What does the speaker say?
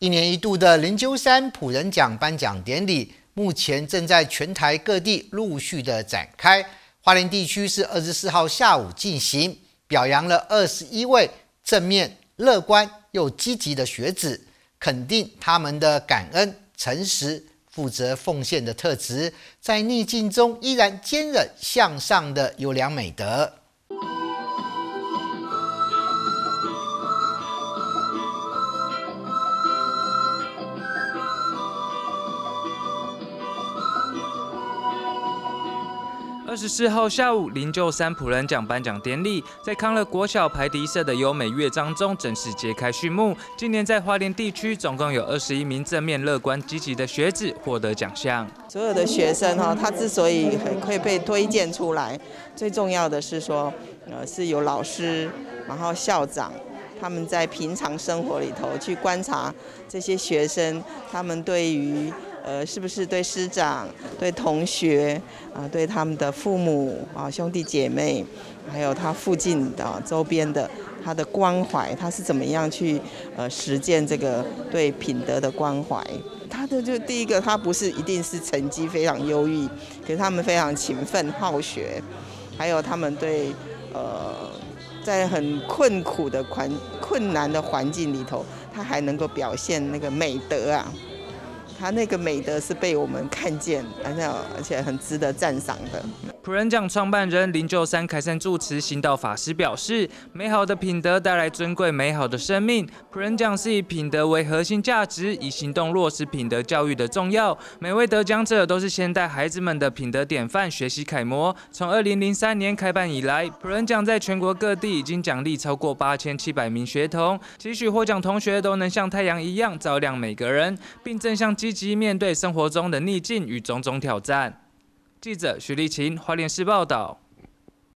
一年一度的灵鹫山普仁奖颁奖典礼，目前正在全台各地陆续的展开。花莲地区是二十四号下午进行，表扬了二十一位正面、乐观又积极的学子，肯定他们的感恩、诚实、负责、奉献的特质，在逆境中依然坚韧向上的优良美德。二十四号下午，灵鹫山普仁奖颁奖典礼在康乐国小排笛社的优美乐章中正式揭开序幕。今年在花莲地区，总共有二十一名正面、乐观、积极的学子获得奖项。所有的学生哈，他之所以会被推荐出来，最重要的是说，呃，是有老师，然后校长，他们在平常生活里头去观察这些学生，他们对于。呃，是不是对师长、对同学啊、对他们的父母啊、兄弟姐妹，还有他附近的周边的他的关怀，他是怎么样去呃实践这个对品德的关怀？他的就第一个，他不是一定是成绩非常优异，可是他们非常勤奋好学，还有他们对呃在很困苦的环困难的环境里头，他还能够表现那个美德啊。他那个美德是被我们看见，而且而且很值得赞赏的。普仁奖创办人林旧山凯山住持行道法师表示：“美好的品德带来尊贵美好的生命。普仁奖是以品德为核心价值，以行动落实品德教育的重要。每位得奖者都是现代孩子们的品德典范、学习楷模。从二零零三年开办以来，普仁奖在全国各地已经奖励超过八千七百名学童，期许获奖同学都能像太阳一样照亮每个人，并正向。”积极面对生活中的逆境与种种挑战。记者徐丽琴，华联市报道。